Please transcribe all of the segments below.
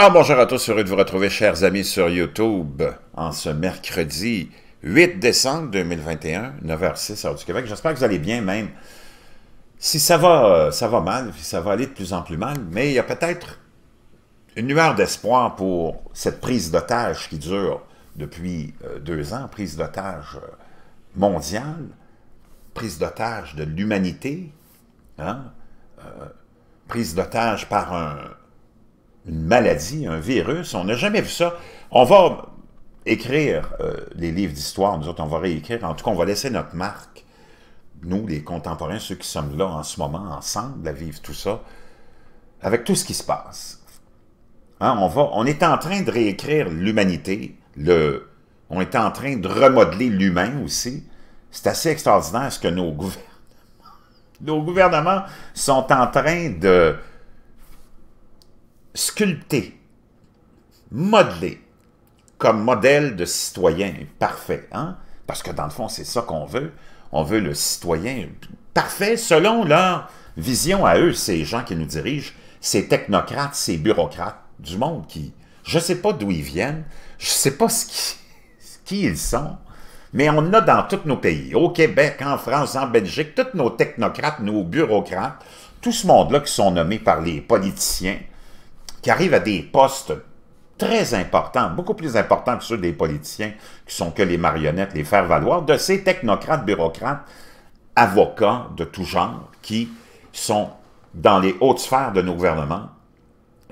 Alors bonjour à tous, heureux de vous retrouver chers amis sur YouTube en ce mercredi 8 décembre 2021, 9h06 heure du Québec. J'espère que vous allez bien même. Si ça va, ça va mal, puis ça va aller de plus en plus mal, mais il y a peut-être une lueur d'espoir pour cette prise d'otage qui dure depuis euh, deux ans, prise d'otage euh, mondiale, prise d'otage de l'humanité, hein? Euh, prise d'otage par un, une maladie, un virus. On n'a jamais vu ça. On va écrire euh, les livres d'histoire, nous autres, on va réécrire. En tout cas, on va laisser notre marque, nous, les contemporains, ceux qui sommes là en ce moment, ensemble, à vivre tout ça, avec tout ce qui se passe. Hein, on, on est en train de réécrire l'humanité, le, on est en train de remodeler l'humain aussi. C'est assez extraordinaire ce que nos gouvernements sont en train de sculpter, modeler comme modèle de citoyen parfait. Hein? Parce que dans le fond, c'est ça qu'on veut. On veut le citoyen parfait selon leur vision à eux, ces gens qui nous dirigent, ces technocrates, ces bureaucrates du monde qui, je ne sais pas d'où ils viennent, je ne sais pas qui, qui ils sont, mais on a dans tous nos pays, au Québec, en France, en Belgique, tous nos technocrates, nos bureaucrates, tout ce monde-là qui sont nommés par les politiciens, qui arrivent à des postes très importants, beaucoup plus importants que ceux des politiciens, qui sont que les marionnettes, les faire-valoir, de ces technocrates, bureaucrates, avocats de tout genre, qui sont dans les hautes sphères de nos gouvernements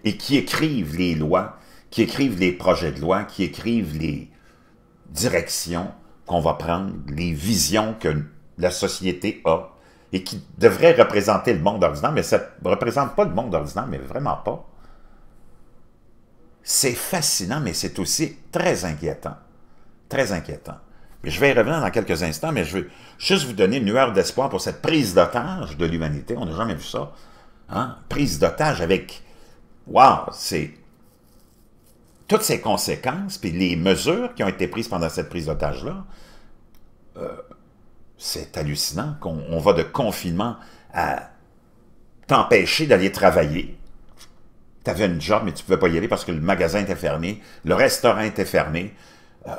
et qui écrivent les lois, qui écrivent les projets de loi, qui écrivent les directions qu'on va prendre, les visions que la société a et qui devraient représenter le monde ordinaire, mais ça ne représente pas le monde ordinaire, mais vraiment pas. C'est fascinant, mais c'est aussi très inquiétant. Très inquiétant. Mais je vais y revenir dans quelques instants, mais je veux juste vous donner une lueur d'espoir pour cette prise d'otage de l'humanité. On n'a jamais vu ça. Hein? Prise d'otage avec... Wow! C'est... Toutes ces conséquences, puis les mesures qui ont été prises pendant cette prise d'otage-là, euh, c'est hallucinant qu'on va de confinement à t'empêcher d'aller travailler, tu avais une job, mais tu ne pouvais pas y aller parce que le magasin était fermé, le restaurant était fermé, euh,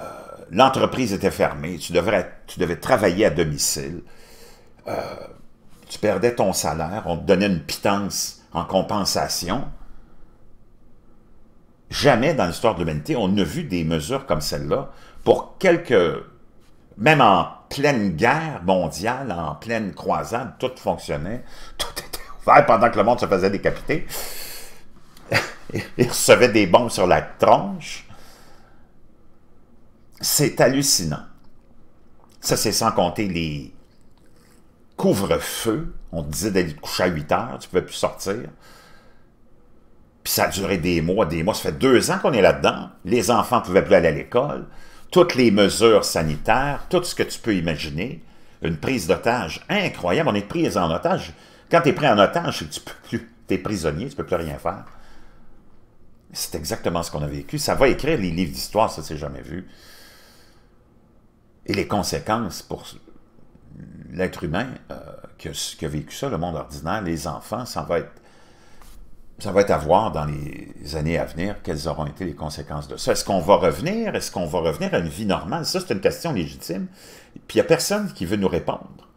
l'entreprise était fermée, tu, devais travailler à domicile, euh, tu perdais ton salaire, on te donnait une pitance en compensation. Jamais dans l'histoire de l'humanité, on a vu des mesures comme celle-là pour quelques... Même en pleine guerre mondiale, en pleine croisade, tout fonctionnait, tout était ouvert pendant que le monde se faisait décapiter il recevait des bombes sur la tronche. C'est hallucinant. Ça, c'est sans compter les couvre-feux. On te disait d'aller te coucher à 8 heures, tu ne pouvais plus sortir. Puis ça a duré des mois, des mois. Ça fait deux ans qu'on est là-dedans. Les enfants ne pouvaient plus aller à l'école. Toutes les mesures sanitaires, tout ce que tu peux imaginer. Une prise d'otage incroyable. On est pris en otage. Quand tu es pris en otage, tu peux plus. Tu es prisonnier, tu ne peux plus rien faire. C'est exactement ce qu'on a vécu. Ça va écrire les livres d'histoire, ça, c'est jamais vu. Et les conséquences pour l'être humain euh, qui, a, vécu ça, le monde ordinaire, les enfants, ça va être ça va être à voir dans les années à venir quelles auront été les conséquences de ça. Est-ce qu'on va revenir? Est-ce qu'on va revenir à une vie normale? Ça, c'est une question légitime. Puis il n'y a personne qui veut nous répondre.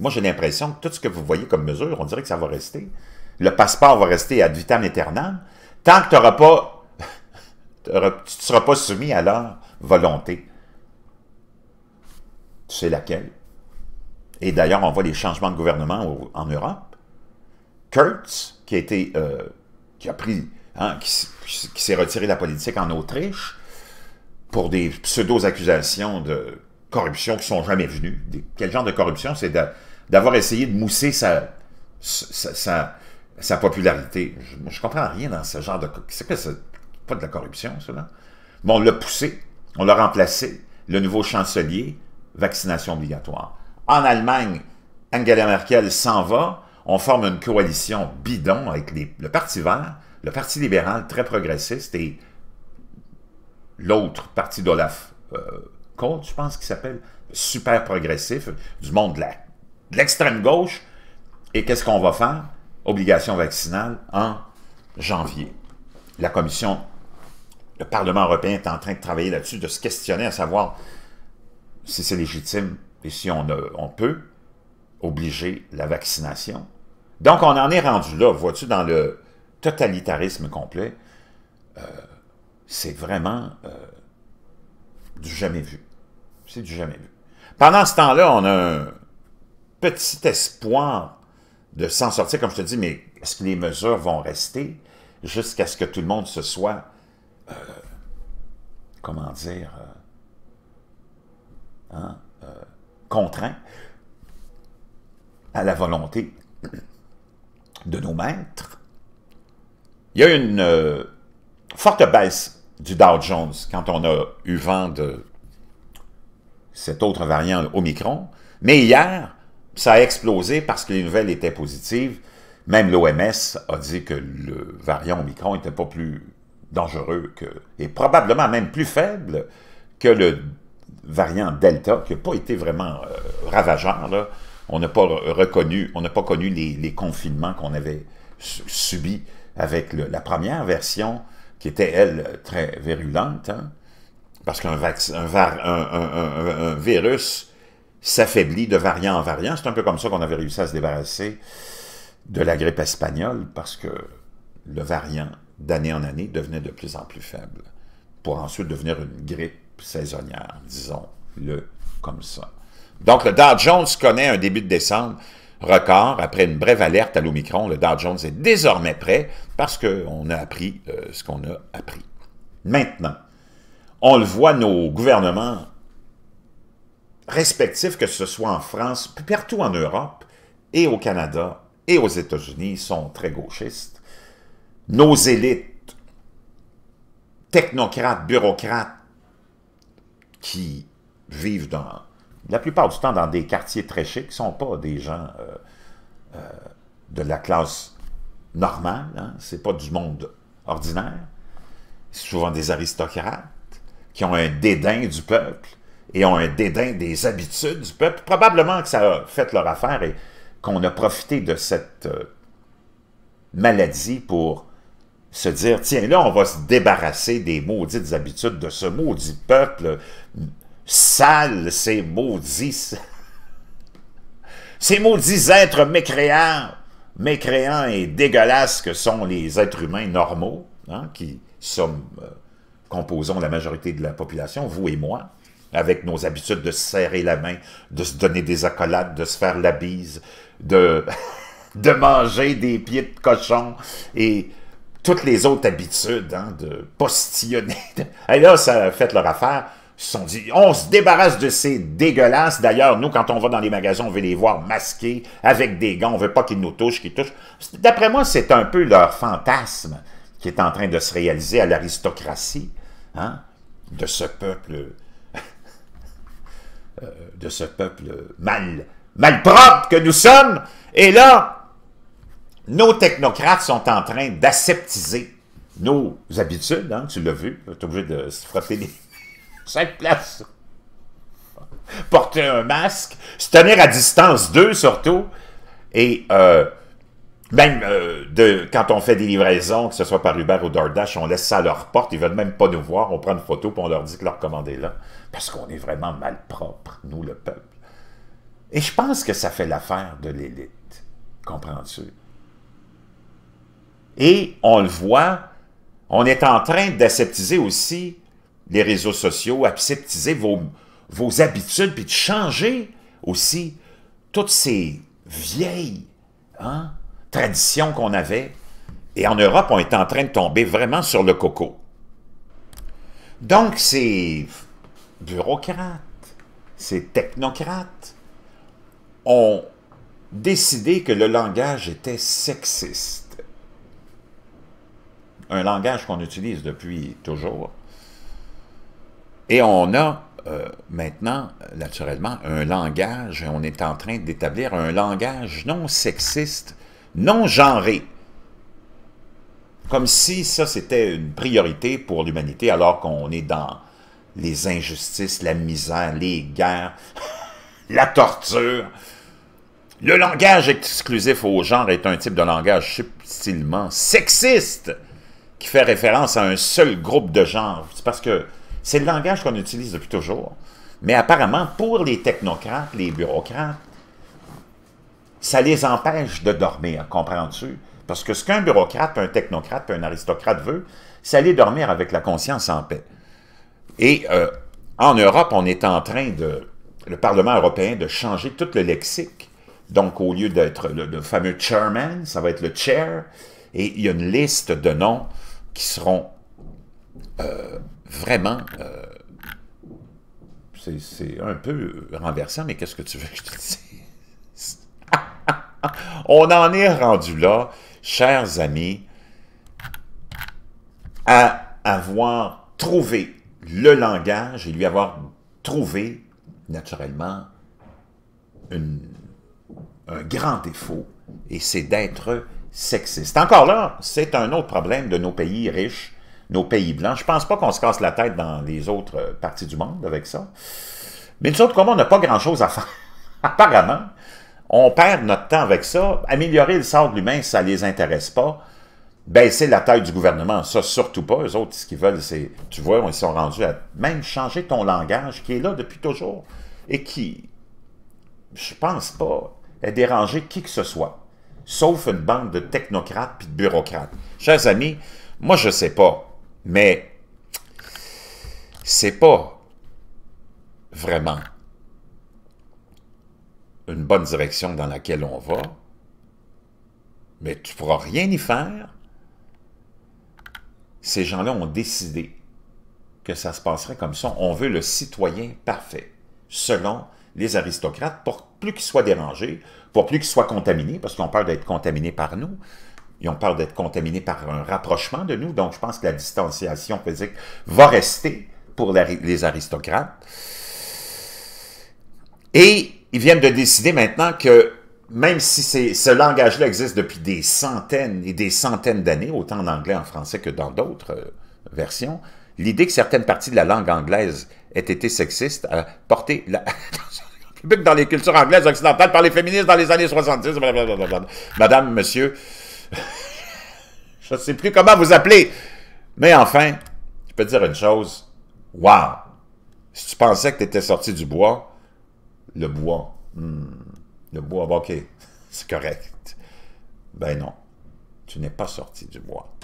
Moi, j'ai l'impression que tout ce que vous voyez comme mesure, on dirait que ça va rester. Le passeport va rester ad vitam aeternam tant que tu ne seras pas soumis à leur volonté. Tu sais laquelle. Et d'ailleurs, on voit les changements de gouvernement en Europe. Kurtz, qui a été, euh, qui a pris, hein, qui, s'est retiré de la politique en Autriche pour des pseudo-accusations de corruption qui sont jamais venues. quel genre de corruption? C'est d'avoir essayé de mousser sa popularité. Je, ne comprends rien dans ce genre de... C'est pas de la corruption, cela. Bon, on l'a poussé, on l'a remplacé. Le nouveau chancelier, vaccination obligatoire. En Allemagne, Angela Merkel s'en va. On forme une coalition bidon avec le Parti vert, le Parti libéral très progressiste et l'autre parti d'Olaf euh, je pense qu'il s'appelle, super progressif, du monde de l'extrême gauche. Et qu'est-ce qu'on va faire? Obligation vaccinale en janvier. la Commission, le Parlement européen est en train de travailler là-dessus, de se questionner à savoir si c'est légitime et si on, on peut obliger la vaccination. Donc, on en est rendu là, vois-tu, dans le totalitarisme complet. Euh, c'est vraiment euh, du jamais vu. C'est du jamais vu. Pendant ce temps-là, on a un petit espoir de s'en sortir, comme je te dis, mais est-ce que les mesures vont rester jusqu'à ce que tout le monde se soit, euh, comment dire, hein, contraint à la volonté de nos maîtres? Il y a une euh, forte baisse du Dow Jones quand on a eu vent de cet autre variant Omicron. Mais hier, ça a explosé parce que les nouvelles étaient positives. Même l'OMS a dit que le variant Omicron n'était pas plus dangereux que, et probablement même plus faible que le variant Delta, qui n'a pas été vraiment euh, ravageur. Là on n'a pas reconnu, on n'a pas connu les, confinements qu'on avait subis avec la première version, qui était, elle, très virulente, hein. parce qu'un un, virus s'affaiblit de variant en variant. C'est un peu comme ça qu'on avait réussi à se débarrasser de la grippe espagnole, parce que le variant, d'année en année, devenait de plus en plus faible, pour ensuite devenir une grippe saisonnière, disons-le comme ça. Donc, le Dow Jones connaît un début de décembre record. Après une brève alerte à l'Omicron, le Dow Jones est désormais prêt parce qu'on a appris euh, ce qu'on a appris. Maintenant, on le voit, nos gouvernements respectifs, que ce soit en France, partout en Europe, et au Canada, et aux États-Unis, sont très gauchistes. Nos élites, technocrates, bureaucrates, qui vivent la plupart du temps dans des quartiers très chics, ne sont pas des gens euh, euh, de la classe normale, hein? c'est pas du monde ordinaire, souvent des aristocrates qui ont un dédain du peuple et ont un dédain des habitudes du peuple. Probablement que ça a fait leur affaire et qu'on a profité de cette euh, maladie pour se dire, tiens, là, on va se débarrasser des maudites habitudes de ce maudit peuple sales, ces maudits, ces maudits êtres mécréants, mécréants et dégueulasses que sont les êtres humains normaux, hein, qui sommes, euh, la majorité de la population, vous et moi, avec nos habitudes de se serrer la main, de se donner des accolades, de se faire la bise, de, manger des pieds de cochon et toutes les autres habitudes, hein, de postillonner. Et là, ça a fait leur affaire se sont dit, on se débarrasse de ces dégueulasses. D'ailleurs, nous, quand on va dans les magasins, on veut les voir masqués, avec des gants, on veut pas qu'ils nous touchent, qu'ils touchent. D'après moi, c'est un peu leur fantasme qui est en train de se réaliser à l'aristocratie, hein, de ce peuple, euh, de ce peuple mal, malpropre que nous sommes. Et là, nos technocrates sont en train d'aseptiser nos habitudes, hein, tu l'as vu, tu es obligé de se frotter les Cinq places. Porter un masque, se tenir à distance d'eux surtout, et euh, même euh, quand on fait des livraisons, que ce soit par Uber ou DoorDash, on laisse ça à leur porte, ils veulent même pas nous voir, on prend une photo puis on leur dit que leur commande est là, parce qu'on est vraiment mal propre, nous le peuple. Et je pense que ça fait l'affaire de l'élite, comprends-tu? Et on le voit, on est en train d'aseptiser aussi les réseaux sociaux, aseptiser vos, habitudes, puis de changer aussi toutes ces vieilles hein, traditions qu'on avait. Et en Europe, on est en train de tomber vraiment sur le coco. Donc, ces bureaucrates, ces technocrates ont décidé que le langage était sexiste. Un langage qu'on utilise depuis toujours, et on a euh, maintenant, naturellement, un langage, et on est en train d'établir un langage non sexiste, non genré. Comme si ça, c'était une priorité pour l'humanité, alors qu'on est dans les injustices, la misère, les guerres, la torture. Le langage exclusif au genre est un type de langage subtilement sexiste qui fait référence à un seul groupe de genre. C'est parce que c'est le langage qu'on utilise depuis toujours. Mais apparemment, pour les technocrates, les bureaucrates, ça les empêche de dormir, comprends-tu? Parce que ce qu'un bureaucrate, un technocrate, un aristocrate veut, c'est aller dormir avec la conscience en paix. Et euh, en Europe, on est en train de, le Parlement européen, de changer tout le lexique. Donc, au lieu d'être le, fameux chairman, ça va être le chair. Et il y a une liste de noms qui seront euh, vraiment... Euh, c'est un peu renversant, mais qu'est-ce que tu veux que je te dise? On en est rendu là, chers amis, à avoir trouvé le langage et lui avoir trouvé, naturellement, un grand défaut, et c'est d'être sexiste. Encore là, c'est un autre problème de nos pays riches, nos pays blancs. Je pense pas qu'on se casse la tête dans les autres parties du monde avec ça. Mais nous autres, comme on n'a pas grand-chose à faire, apparemment, on perd notre temps avec ça. Améliorer le sort de l'humain, ça ne les intéresse pas baisser la taille du gouvernement, ça surtout pas. Eux autres, ce qu'ils veulent, c'est, tu vois, ils sont rendus à même changer ton langage qui est là depuis toujours et qui, je pense pas, a dérangé qui que ce soit, sauf une bande de technocrates puis de bureaucrates. Chers amis, moi je sais pas, mais c'est pas vraiment une bonne direction dans laquelle on va, mais tu pourras rien y faire ces gens-là ont décidé que ça se passerait comme ça. On veut le citoyen parfait, selon les aristocrates, pour plus qu'ils soient dérangés, pour plus qu'ils soient contaminés, parce ont peur d'être contaminés par nous. Ils ont peur d'être contaminés par un rapprochement de nous. Donc, je pense que la distanciation physique va rester pour les aristocrates. Et ils viennent de décider maintenant que même si ce langage-là existe depuis des centaines et des centaines d'années, autant en anglais, en français que dans d'autres euh, versions, l'idée que certaines parties de la langue anglaise aient été sexistes a porté la... dans les cultures anglaises occidentales par les féministes dans les années 70. Madame, monsieur, je ne sais plus comment vous appeler. Mais enfin, je peux te dire une chose. Wow! Si tu pensais que tu étais sorti du bois, le bois, hmm, le bois, ok, c'est correct. Ben non, tu n'es pas sorti du bois.